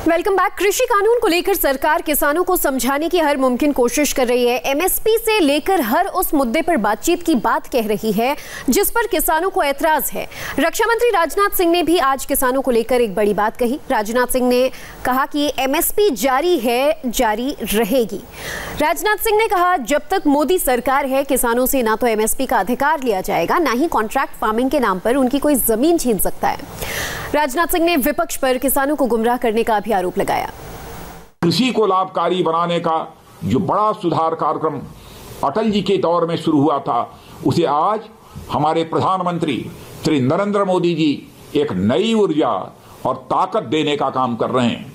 Welcome back. कृषि कानून को लेकर सरकार किसानों को समझाने की हर मुमकिन कोशिश कर रही है। एमएसपी से लेकर हर उस मुद्दे पर बातचीत की बात कह रही है, जिस पर किसानों को ऐतराज है। रक्षा मंत्री राजनाथ सिंह ने भी आज किसानों को लेकर एक बड़ी बात कही। राजनाथ सिंह ने कहा कि एमएसपी जारी है, जारी रहेगी। राजनाथ सिंह ने कहा, जब तक मोदी सरकार है, किसानों से ना तो एमएसपी का अधिकार लिया जाएगा, ना ही कॉन्ट्रैक्ट फ़ार्मिंग के नाम पर उनकी कोई ज़मीन छीन सकता है। राजनाथ सिंह ने विपक्ष पर किसानों को गुमराह करने का आरोप लगाया। कृषि को लाभकारी बनाने का जो बड़ा सुधार कार्यक्रम अटल जी के दौर में शुरू हुआ था, उसे आज हमारे प्रधानमंत्री श्री नरेंद्र मोदी जी एक नई ऊर्जा और ताकत देने का काम कर रहे हैं।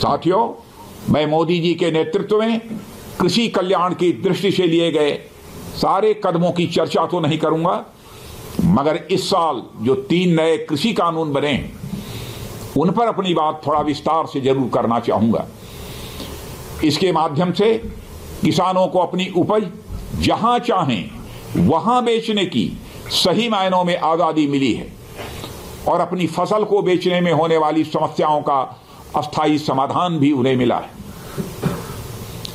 साथियों, मैं मोदी जी के नेतृत्व में कृषि कल्याण की दृष्टि से लिए गए सारे कदमों की चर्चा तो नहीं करूँगा, मगर इस साल जो तीन नए कृषि कानून बने उन पर अपनी बात थोड़ा विस्तार से ज़रूर करना चाहूँगा। इसके माध्यम से किसानों को अपनी उपज जहाँ चाहें, वहाँ बेचने की सही मायनों में आज़ादी मिली है और अपनी फ़सल को बेचने में होने वाली समस्याओं का अस्थायी समाधान भी उन्हें मिला है।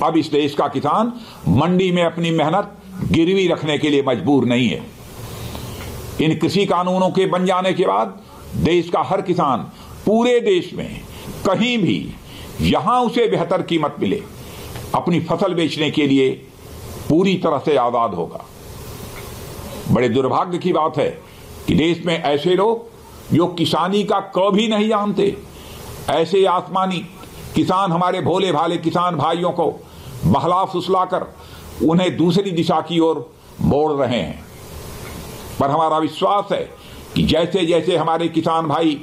अब इस देश का किसान मंडी में अपनी मेहनत गिरवी रखने के लिए मजबूर नहीं है। इन कृषि कानूनों के बन जाने के बाद देश का हर किसान पूरे देश में कहीं भी यहाँ उसे बेहतर कीमत मिले, अपनी फ़सल बेचने के लिए पूरी तरह से आज़ाद होगा। बड़े दुर्भाग्य की बात है कि देश में ऐसे लोग जो किसानी का क भी नहीं जानते, ऐसे आसमानी किसान, हमारे भोले भाले किसान भाइयों को बहला फुसलाकर उन्हें दूसरी दिशा की ओर मोड़ रहे हैं। पर हमारा विश्वास है कि जैसे जैसे हमारे किसान भाई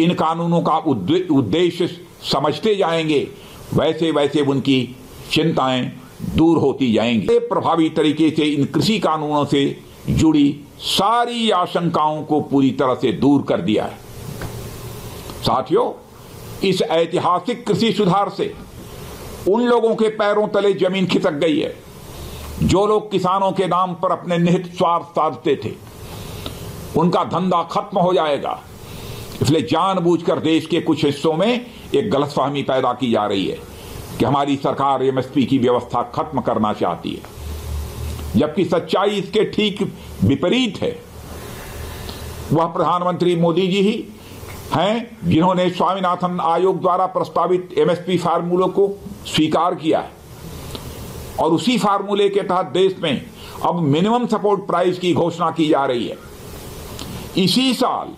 इन कानूनों का उद्देश्य समझते जाएँगे वैसे वैसे उनकी चिंताएँ दूर होती जाएँगी। प्रभावी तरीके से इन कृषि कानूनों से जुड़ी सारी आशंकाओं को पूरी तरह से दूर कर दिया है। साथियों, इस ऐतिहासिक कृषि सुधार से उन लोगों के पैरों तले ज़मीन खिसक गई है, जो लोग किसानों के नाम पर अपने निहित स्वार्थ साधते थे। उनका धंधा खत्म हो जाएगा। इसलिए जानबूझकर देश के कुछ हिस्सों में एक गलतफहमी पैदा की जा रही है कि हमारी सरकार एमएसपी की व्यवस्था खत्म करना चाहती है। जबकि सच्चाई इसके ठीक विपरीत है। वह प्रधानमंत्री मोदी जी ही हैं जिन्होंने स्वामीनाथन आयोग द्वारा प्रस्तावित एमएसपी फार्मूलों को स्वीकार किया है। और उसी फार्मूले के तहत देश में अब मिनिमम सपोर्ट प्राइस की घोषणा की जा रही है। इसी साल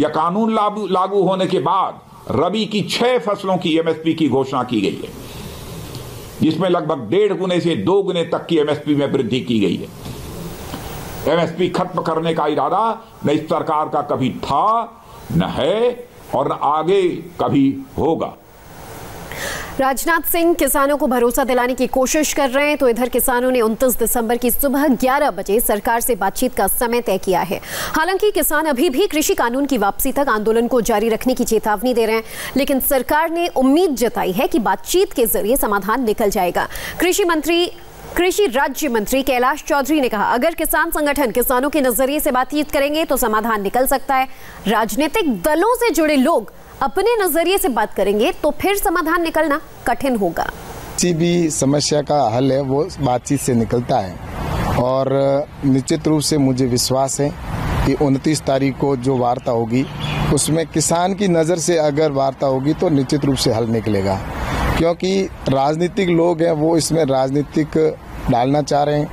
या कानून लागू लागू होने के बाद रबी की छह फ़सलों की एमएसपी की घोषणा की गई है, जिसमें लगभग डेढ़ गुने से दो गुने तक की एमएसपी में वृद्धि की गई है। एमएसपी खत्म करने का इरादा न इस सरकार का कभी था, न है और न आगे कभी होगा। राजनाथ सिंह किसानों को भरोसा दिलाने की कोशिश कर रहे हैं तो इधर किसानों ने 29 दिसंबर की सुबह 11 बजे सरकार से बातचीत का समय तय किया है। हालाँकि किसान अभी भी कृषि कानून की वापसी तक आंदोलन को जारी रखने की चेतावनी दे रहे हैं, लेकिन सरकार ने उम्मीद जताई है कि बातचीत के ज़रिए समाधान निकल जाएगा। कृषि मंत्री, कृषि राज्य मंत्री कैलाश चौधरी ने कहा, अगर किसान संगठन किसानों के नज़रिए से बातचीत करेंगे तो समाधान निकल सकता है। राजनीतिक दलों से जुड़े लोग अपने नज़रिए से बात करेंगे तो फिर समाधान निकलना कठिन होगा। किसी भी समस्या का हल है, वो बातचीत से निकलता है। और, निश्चित रूप से मुझे विश्वास है कि 29 तारीख को जो वार्ता होगी, उसमें किसान की नज़र से अगर वार्ता होगी तो निश्चित रूप से हल निकलेगा। क्योंकि राजनीतिक लोग हैं, वो इसमें राजनीतिक डालना चाह रहे हैं।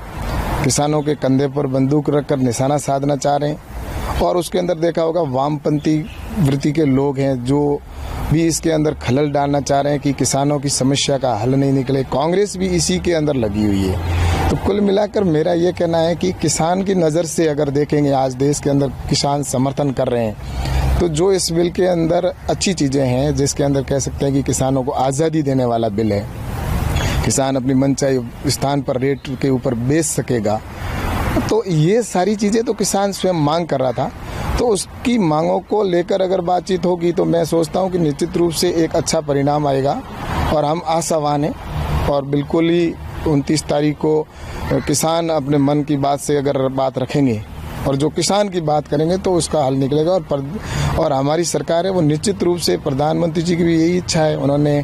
किसानों के कंधे पर बंदूक रखकर निशाना साधना चाह रहे हैं। और उसके अंदर देखा होगा, वामपंथी वृत्ति के लोग हैं जो भी इसके अंदर खलल डालना चाह रहे हैं कि किसानों की समस्या का हल नहीं निकले। कांग्रेस भी इसी के अंदर लगी हुई है। तो कुल मिलाकर मेरा ये कहना है कि किसान की नज़र से अगर देखेंगे, आज देश के अंदर किसान समर्थन कर रहे हैं तो जो इस बिल के अंदर अच्छी चीज़ें हैं, जिसके अंदर कह सकते हैं कि किसानों को आज़ादी देने वाला बिल है, किसान अपनी मनचाही स्थान पर रेट के ऊपर बेच सकेगा तो ये सारी चीज़ें तो किसान स्वयं मांग कर रहा था। तो उसकी मांगों को लेकर अगर बातचीत होगी तो मैं सोचता हूँ कि निश्चित रूप से एक अच्छा परिणाम आएगा और हम आशावान हैं। और बिल्कुल ही उनतीस तारीख को किसान अपने मन की बात से अगर बात रखेंगे और जो किसान की बात करेंगे तो उसका हल निकलेगा और पर, और हमारी सरकार है वो निश्चित रूप से प्रधानमंत्री जी की भी यही इच्छा है। उन्होंने आ,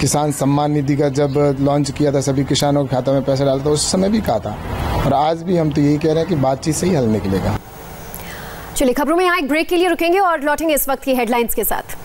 किसान सम्मान निधि का जब लॉन्च किया था सभी किसानों के खातों में पैसा डाला था उस समय भी कहा था। और आज भी हम तो यही कह रहे हैं कि बातचीत से ही हल निकलेगा। चलिए खबरों में यहाँ एक ब्रेक के लिए रुकेंगे और लौटेंगे इस वक्त की हेडलाइंस के साथ।